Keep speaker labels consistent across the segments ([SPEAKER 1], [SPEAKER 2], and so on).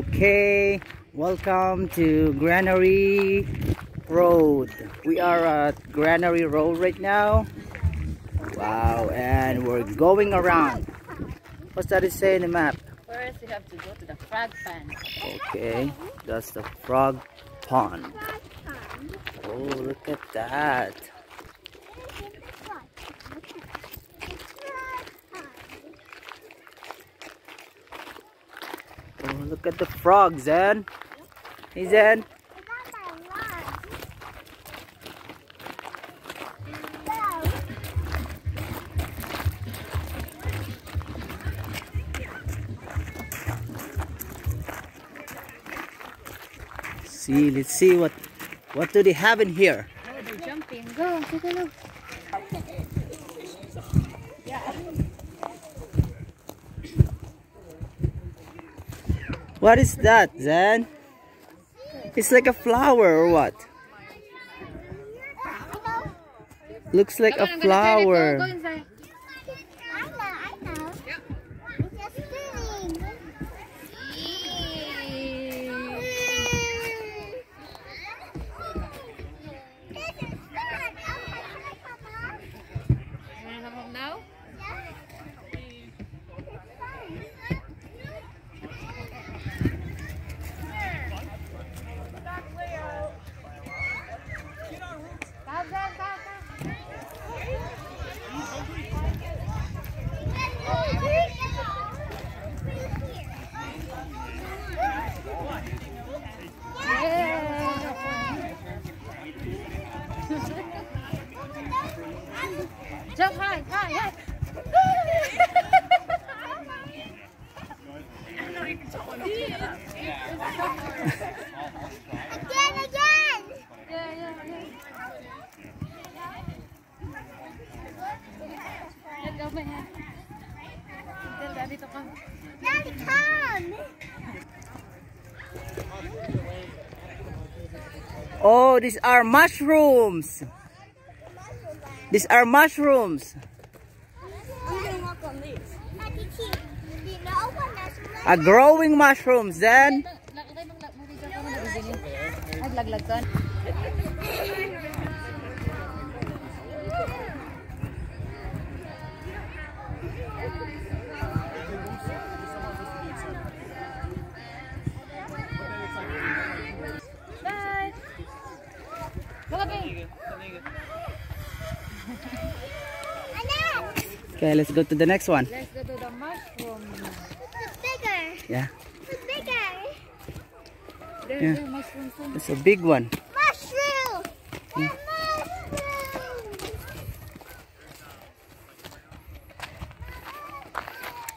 [SPEAKER 1] Okay, welcome to Granary Road. We are at Granary Road right now. Wow, and we're going around. What's that it say in the map?
[SPEAKER 2] First, you have to go to the frog pond.
[SPEAKER 1] Okay, that's the frog pond. Oh, look at that. Oh, look at the frog, Zen. Hey, Zen. See, let's see what what do they have in here.
[SPEAKER 2] Oh, they're jumping. Go, take a look.
[SPEAKER 1] What is that, Zen? It's like a flower or what? Looks like a
[SPEAKER 2] on, I'm gonna turn it. Go, go
[SPEAKER 1] flower.
[SPEAKER 2] inside.
[SPEAKER 3] I know, I know. It's just spinning. This is fun. Okay, can I come off?
[SPEAKER 2] Wanna come home now?
[SPEAKER 3] Yeah. This is fun.
[SPEAKER 2] Stop, stop, stop, stop. Jump high, high, high.
[SPEAKER 3] Again, again.
[SPEAKER 2] Yeah, yeah, yeah. Let go my hand. Tell daddy to come.
[SPEAKER 3] Daddy, come.
[SPEAKER 1] Oh, these are mushrooms. These are mushrooms.
[SPEAKER 3] I'm gonna walk on these. Daddy, see. You know when that's
[SPEAKER 1] A growing mushrooms, Zen. Okay, let's go to the next one.
[SPEAKER 2] Let's go to the mushroom.
[SPEAKER 3] it's bigger.
[SPEAKER 1] Yeah,
[SPEAKER 3] It's bigger.
[SPEAKER 2] There's
[SPEAKER 1] Yeah.
[SPEAKER 2] the mushroom too.
[SPEAKER 1] it's a big one.
[SPEAKER 3] Mushroom. The mushroom.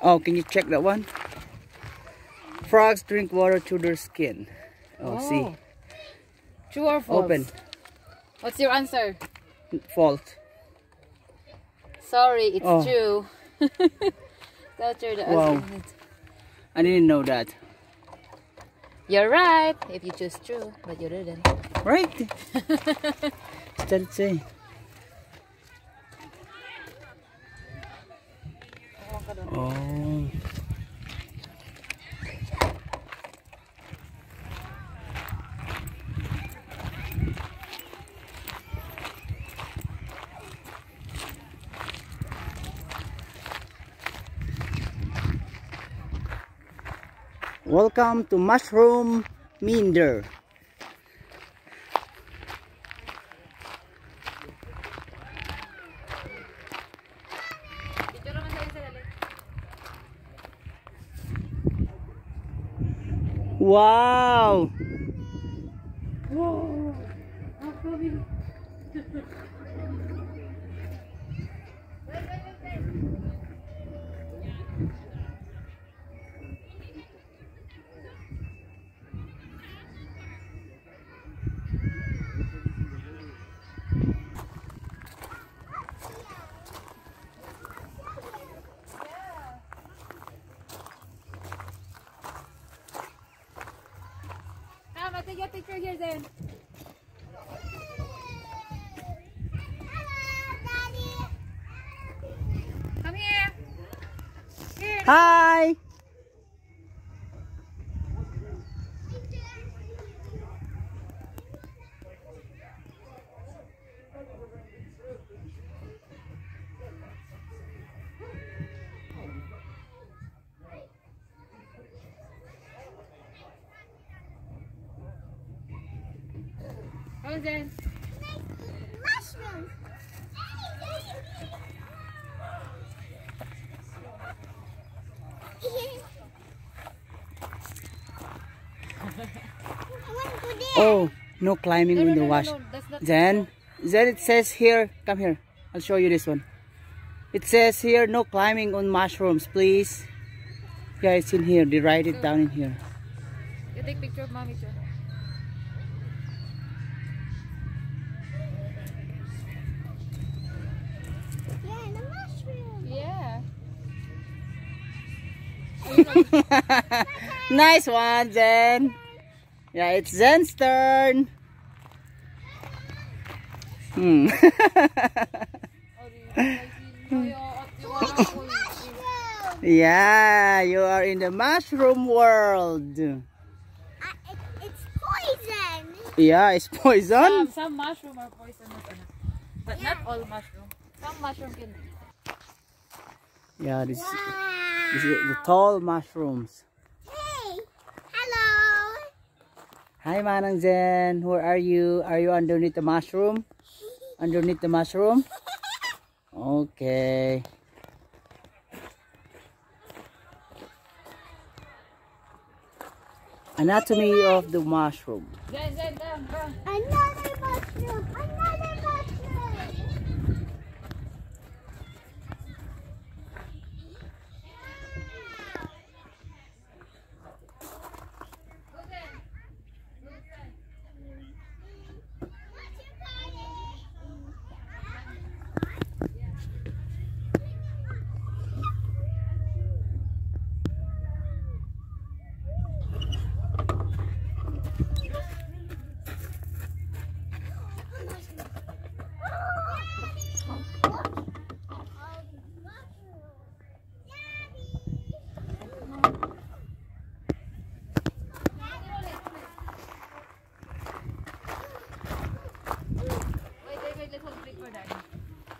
[SPEAKER 1] Oh, can you check that one? Frogs drink water through their skin. Oh, oh, see.
[SPEAKER 2] True or false?
[SPEAKER 1] Open.
[SPEAKER 2] What's your answer?
[SPEAKER 1] False.
[SPEAKER 2] Sorry, it's
[SPEAKER 1] Oh.
[SPEAKER 2] true. Your the
[SPEAKER 1] Wow. I didn't know that.
[SPEAKER 2] You're right if you choose true, but you didn't.
[SPEAKER 1] Right? That say? Oh. Welcome to Mushroom Minder. Wow!
[SPEAKER 2] Here. Come here. Here.
[SPEAKER 1] Hi! Oh, no climbing
[SPEAKER 2] No,
[SPEAKER 1] in the
[SPEAKER 2] no, no,
[SPEAKER 1] wash.
[SPEAKER 2] no, that's.
[SPEAKER 1] Then, then it says here, come here. I'll show you this one. It says here, no climbing on mushrooms, please. Yeah, it's in here. They write it down in here.
[SPEAKER 2] You take picture of mommy too.
[SPEAKER 3] Yeah, the mushroom.
[SPEAKER 2] Yeah.
[SPEAKER 1] nice one, Zen. Yeah, it's Zen's turn. Hmm. Yeah, you are in the mushroom world.
[SPEAKER 3] I, it, it's poison.
[SPEAKER 1] Yeah, it's
[SPEAKER 2] Some,
[SPEAKER 1] poison.
[SPEAKER 2] some mushroom are poisonous, anak. but not all mushroom. Some mushroom can be.
[SPEAKER 1] Yeah, this,
[SPEAKER 3] Wow.
[SPEAKER 1] this is the tall mushrooms.
[SPEAKER 3] Hey. Hello.
[SPEAKER 1] Hi, Manang Zen. Where are you? Are you underneath the mushroom? Underneath the mushroom? Okay. Anatomy of the mushroom.
[SPEAKER 3] Another mushroom.
[SPEAKER 2] Wait, wait, wait, let's hold break for daddy.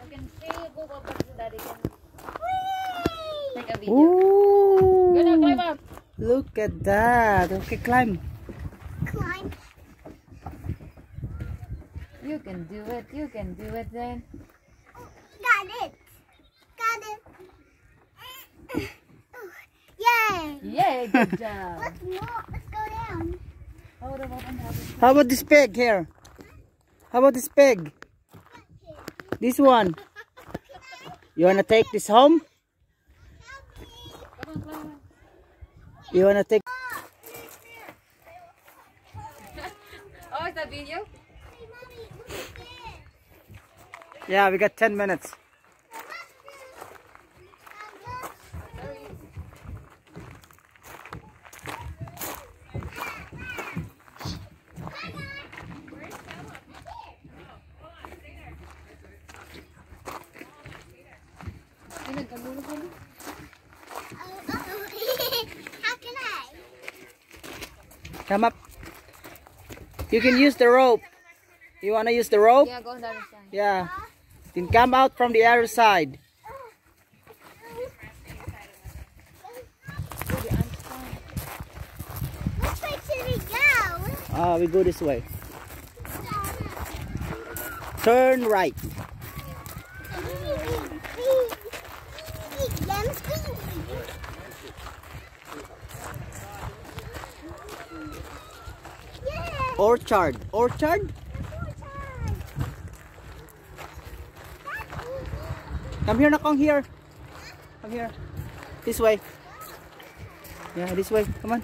[SPEAKER 2] You can still go up so daddy can take a video.
[SPEAKER 1] Ooh.
[SPEAKER 2] Go now, climb up.
[SPEAKER 1] Look at that. Okay, climb.
[SPEAKER 3] Climb.
[SPEAKER 2] You can do it, you can do it, Zen.
[SPEAKER 3] Got it. Got it. Yay.
[SPEAKER 2] Yay, good job.
[SPEAKER 3] Let's walk. Let's go down.
[SPEAKER 2] Hold on, open the house.
[SPEAKER 1] How about this pig here? How about this pig? This one. You wanna take this home?
[SPEAKER 2] Come on, climb up.
[SPEAKER 1] You wanna take?
[SPEAKER 2] Oh, is that video?
[SPEAKER 3] Hey, Mommy, look at this.
[SPEAKER 1] Yeah, we got 10 minutes.
[SPEAKER 2] Ay, nagkamulog ko na.
[SPEAKER 3] How can I?
[SPEAKER 1] Come up. You can use the rope. You wanna use the rope?
[SPEAKER 2] Yeah, go on the other side.
[SPEAKER 1] Yeah. Then come out from the other side.
[SPEAKER 3] Which way should we go?
[SPEAKER 1] Ah, we go this way. Turn right. Orchard. Orchard? Come here, Nakong, here. Come here. This way. Yeah, this way. Come on.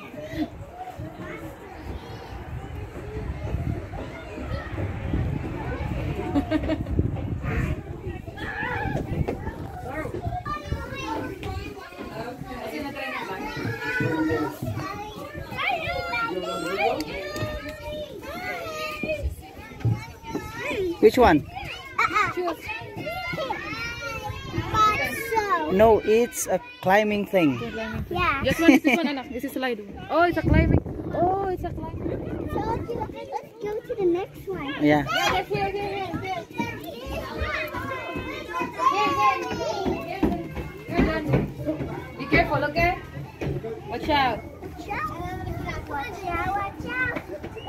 [SPEAKER 1] Which one? No, it's a climbing thing.
[SPEAKER 3] Yeah.
[SPEAKER 2] Just one is this one, anak. This is slide. Oh, it's a climbing. Oh, it's a climbing.
[SPEAKER 3] So let's go, let's go to the next one.
[SPEAKER 1] Yeah.
[SPEAKER 2] Yeah, here, here, here. Be careful, okay? Watch out.
[SPEAKER 3] Watch out, watch out.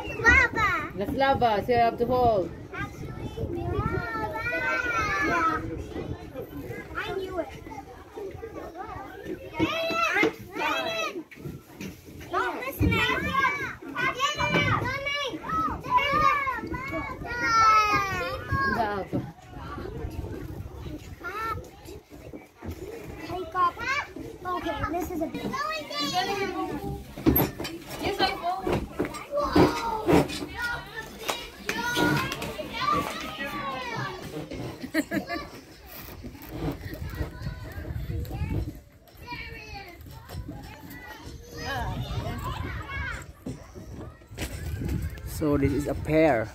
[SPEAKER 3] It's lava.
[SPEAKER 2] That's lava, so you have to hold.
[SPEAKER 3] Actually, lava. I knew it. I'm sorry. Don't listen to me.
[SPEAKER 2] Lava.
[SPEAKER 3] Take up. Okay, this is a big
[SPEAKER 2] Yes, I fall.
[SPEAKER 1] So this is a pear.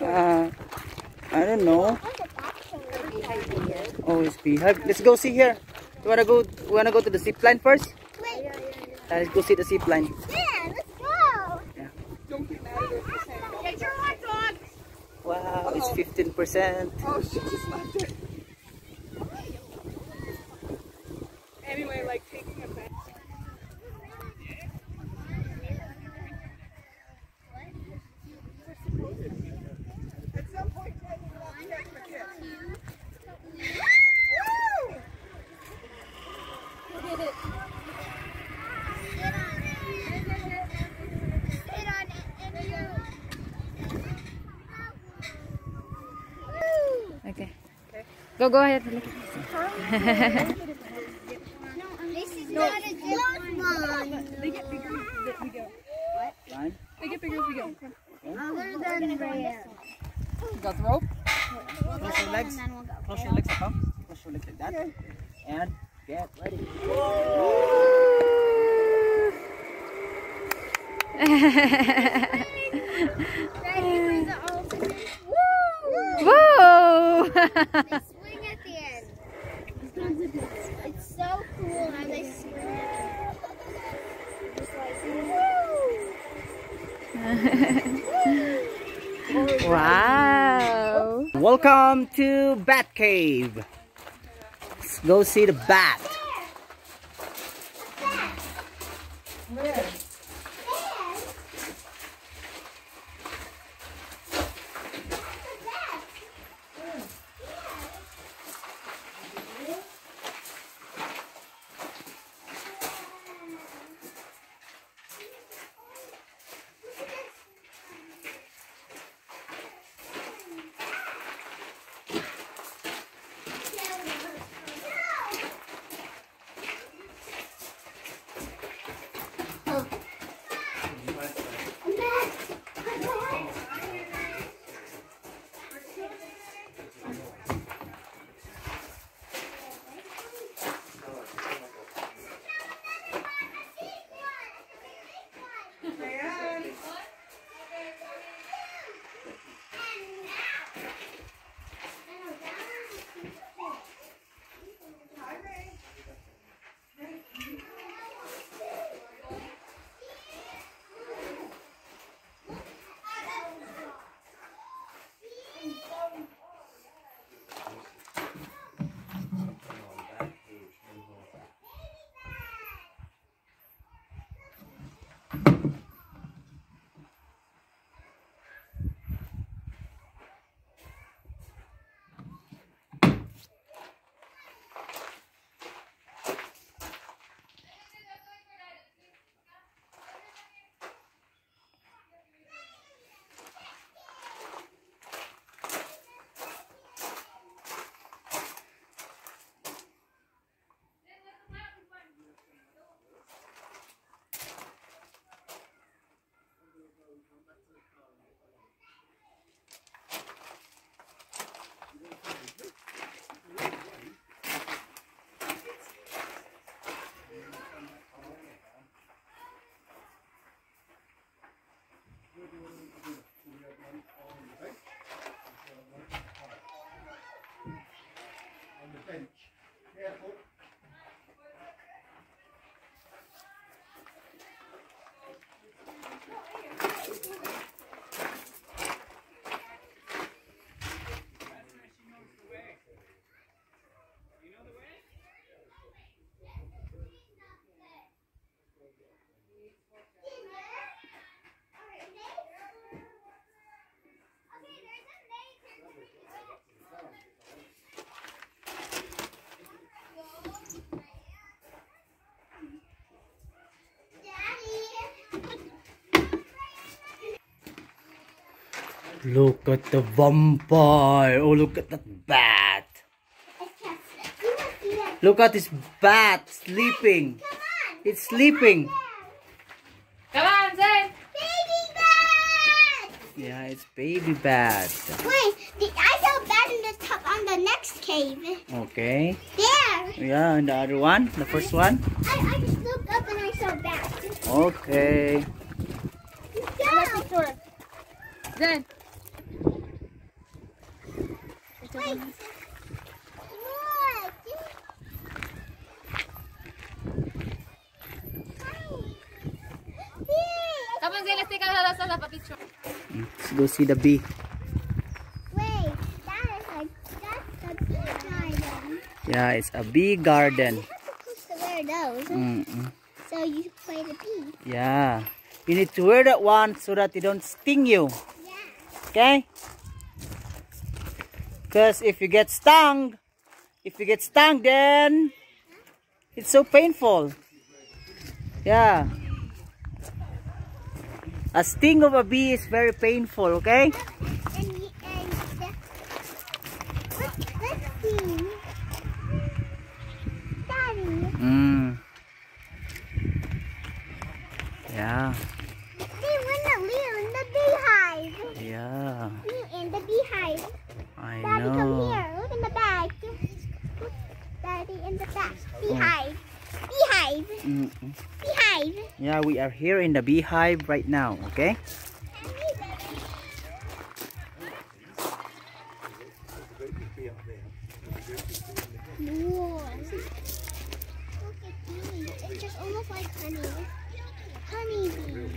[SPEAKER 1] Uh, I don't know. Oh, it's. Let's go see here. You wanna go? You wanna go to the zip line first? Yeah, Uh, let's go see the zip line.
[SPEAKER 3] Yeah, let's go.
[SPEAKER 1] Yeah.
[SPEAKER 3] Get your hot dog.
[SPEAKER 1] Wow, it's fifteen percent.
[SPEAKER 4] Oh, she just left it. Anyway, like taking a bath. At some point, Ted, we'll have to check the kids.
[SPEAKER 2] Okay. Go, go ahead.
[SPEAKER 3] This is not a good one.
[SPEAKER 4] They get bigger as we go.
[SPEAKER 1] Line.
[SPEAKER 4] They get bigger as we go.
[SPEAKER 3] Other than bear.
[SPEAKER 4] You got the rope?
[SPEAKER 1] Close your legs. Close your legs, okay? Close your legs like that. And get ready.
[SPEAKER 3] Ready for the ultimate.
[SPEAKER 2] Whoa!
[SPEAKER 3] They swing at the end. It's so cool how they swing. Just like,
[SPEAKER 2] wow.
[SPEAKER 1] Welcome to Bat Cave. Let's go see the bat. Look at the vampire. Oh, look at that bat.
[SPEAKER 3] It's just, you must see that.
[SPEAKER 1] Look at this bat sleeping.
[SPEAKER 3] Come on.
[SPEAKER 1] It's sleeping.
[SPEAKER 2] Come on, Zen!
[SPEAKER 3] Baby bat.
[SPEAKER 1] Yeah, it's baby bat.
[SPEAKER 3] Wait, I saw bat in the top on the next cave.
[SPEAKER 1] Okay.
[SPEAKER 3] There.
[SPEAKER 1] Yeah, and the other one, the first one.
[SPEAKER 3] I, I just looked up and I saw bat.
[SPEAKER 1] Okay.
[SPEAKER 3] Go.
[SPEAKER 2] Zen!
[SPEAKER 3] Wait. Look. Here.
[SPEAKER 2] Come on, Zen, let's take a last last picture.
[SPEAKER 1] Let's go see the bee.
[SPEAKER 3] Wait, that is a that's a bee garden.
[SPEAKER 1] Yeah, it's a bee garden.
[SPEAKER 3] You're supposed to wear those,
[SPEAKER 1] Mm-mm.
[SPEAKER 3] so you play the bee.
[SPEAKER 1] Yeah. You need to wear that one so that they don't sting you.
[SPEAKER 3] Yeah.
[SPEAKER 1] Okay? Because if you get stung, if you get stung, then it's so painful. Yeah. A sting of a bee is very painful, okay?
[SPEAKER 3] And and the, let's, let's. Daddy,
[SPEAKER 1] Mm. Yeah.
[SPEAKER 3] they want to live in the beehive.
[SPEAKER 1] Yeah.
[SPEAKER 3] Live in the beehive.
[SPEAKER 1] I
[SPEAKER 3] Daddy, come here. Look in the back. Daddy, in the back. Beehive. Beehive.
[SPEAKER 1] Mm-mm.
[SPEAKER 3] Beehive.
[SPEAKER 1] Yeah, we are here in the beehive right now, okay?
[SPEAKER 3] Whoa. Look at these. It's just almost like honey. Honeybee.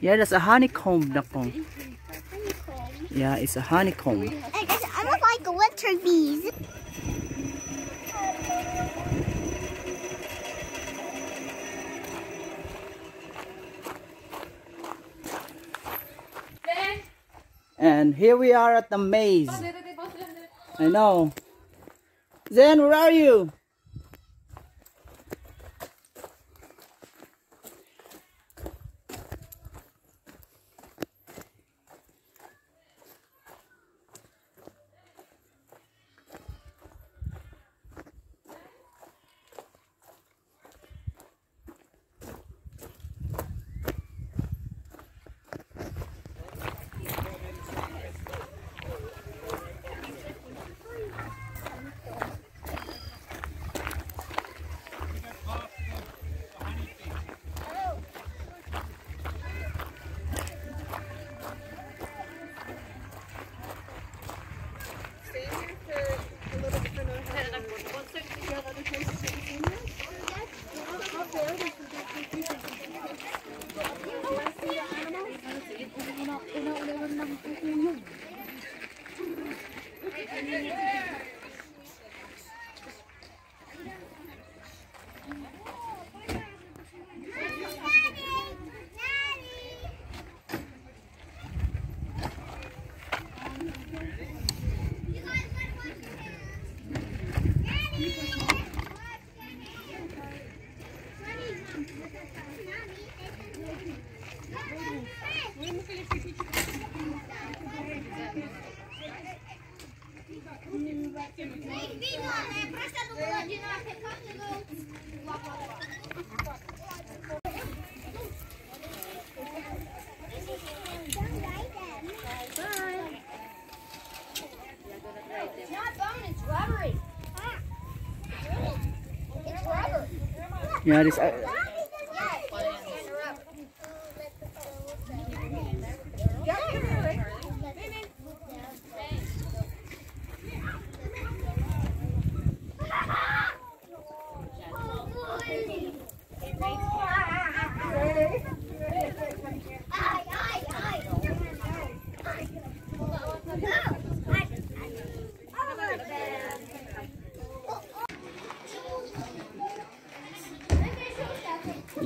[SPEAKER 1] Yeah, that's a honeycomb.
[SPEAKER 3] Honeycomb.
[SPEAKER 1] Yeah, it's a honeycomb.
[SPEAKER 3] It's almost like winter bees.
[SPEAKER 2] Zen!
[SPEAKER 1] And here we are at the maze.
[SPEAKER 2] Dito, dito, boss, dito, dito.
[SPEAKER 1] I know. Zen, where are you? Yeah, this.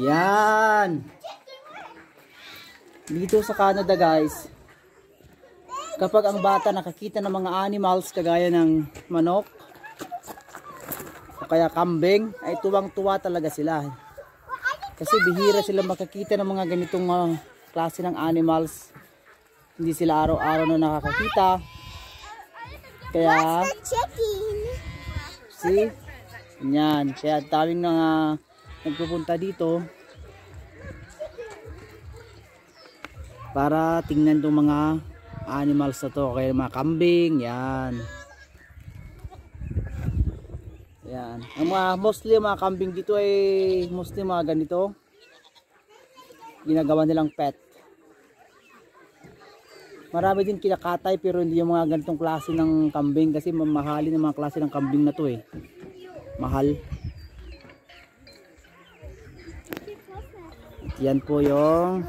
[SPEAKER 1] Yan. Dito sa Canada, guys. Kapag ang bata nakakita ng mga animals kagaya ng manok o kaya kambing, ay tuwang-tuwa talaga sila. Kasi bihira sila makakita ng mga ganitong ah, klase ng animals Hindi sila araw-araw na nakakakita. Kaya, see? Yan. Kaya daming na nagpupunta dito. Para tingnan tong mga animals na to. Kaya mga kambing. Yan. Yan. Ang mga mostly mga kambing dito ay mostly mga ganito. Ginagawa nilang pet. Marami din kinakatay pero hindi yung mga ganitong klase ng kambing kasi mamahalin ng mga klase ng kambing na to eh. Mahal. Yan po yung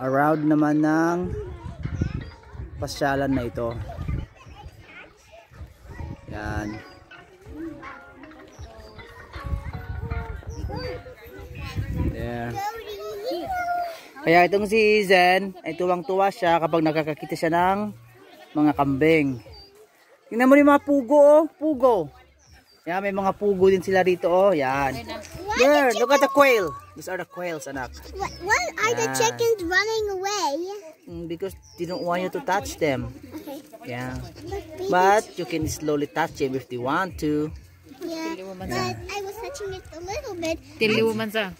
[SPEAKER 1] around naman ng pasyalan na ito. Yan. There. Kaya itong si Zen ay tuwang-tuwa siya kapag nakakakita siya ng mga kambing. Tingnan mo yung mga pugo oh, pugo. Yan, may mga pugo din sila rito oh, yan. There, look at the quail. These are the quails, anak.
[SPEAKER 3] What, what are the
[SPEAKER 1] Yeah.
[SPEAKER 3] chickens running away?
[SPEAKER 1] Mm, Because they don't want you to touch them.
[SPEAKER 3] Okay.
[SPEAKER 1] Yeah.
[SPEAKER 3] But,
[SPEAKER 1] But you can slowly touch them if you want to.
[SPEAKER 3] yeah, but I was touching it a little bit.
[SPEAKER 2] Tiliw man sa.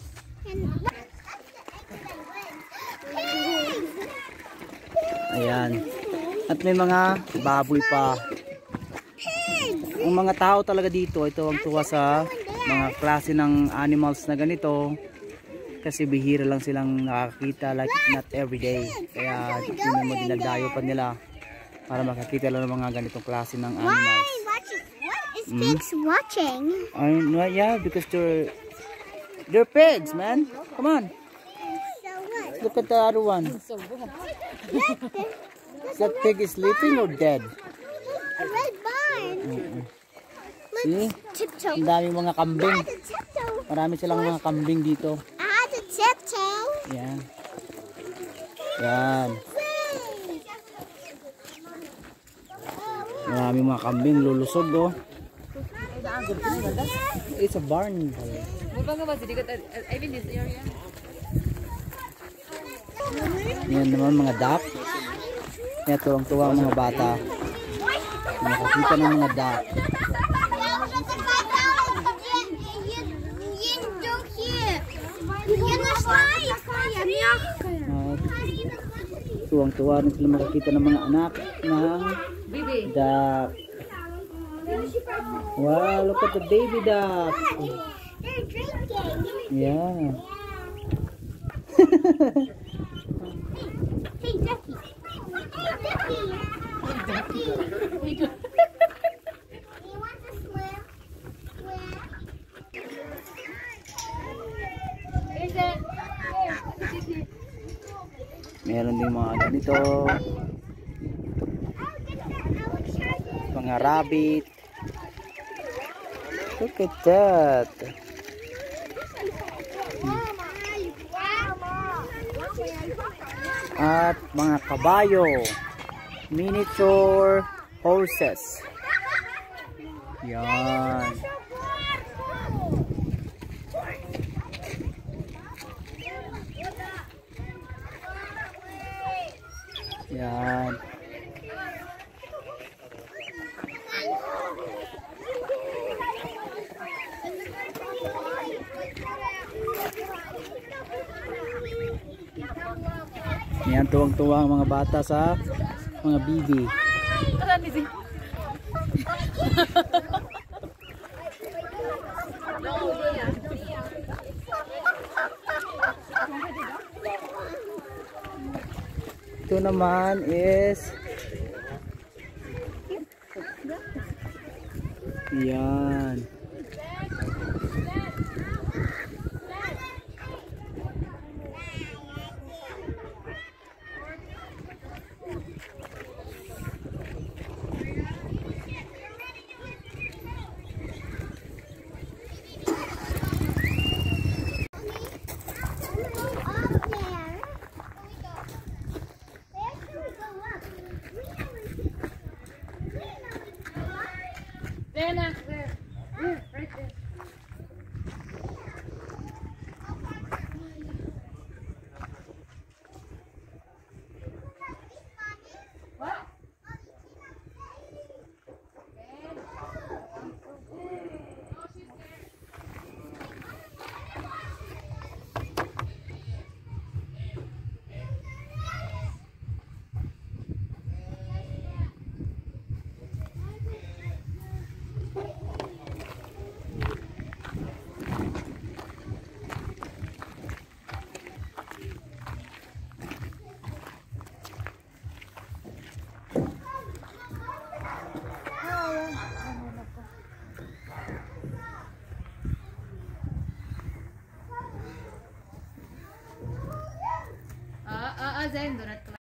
[SPEAKER 3] And
[SPEAKER 1] Ayan. At may mga baboy pa. Ang mga tao talaga dito, ito ang tuwa sa mga klase ng animals na ganito. Kasi bihira lang silang nakakita like not every day. Kaya mo dinadayo pa nila para makakita lang ng mga ganitong klase ng animals.
[SPEAKER 3] is pigs watching?
[SPEAKER 1] I know, yeah, because they're they're pigs, man. Come on, look at the other one. Is that pig is sleeping or dead?
[SPEAKER 3] A red barn.
[SPEAKER 1] See? Ang daming mga kambing. Marami silang mga kambing dito.
[SPEAKER 3] Chip Chang.
[SPEAKER 1] Yan. Yan. Marami mga kambing lulusog oh. It's a barn. Yan naman mga duck. Yan tuwang-tuwa mga bata. Nakakita ng mga duck. Tuwang-tuwa rin sila makakita ng mga anak ng
[SPEAKER 2] Bibi.
[SPEAKER 1] duck. Wow, look at the baby duck. Yeah.
[SPEAKER 3] Hey, Ducky. Hey, Ducky. You want to swim? Swim.
[SPEAKER 2] Is it?
[SPEAKER 1] Meron din mga ganito, mga rabbit. Look at that. At mga kabayo. Miniature horses. Yan. Yan, tuwang-tuwa ang mga bata sa mga bibi. Ito naman is
[SPEAKER 2] There facendo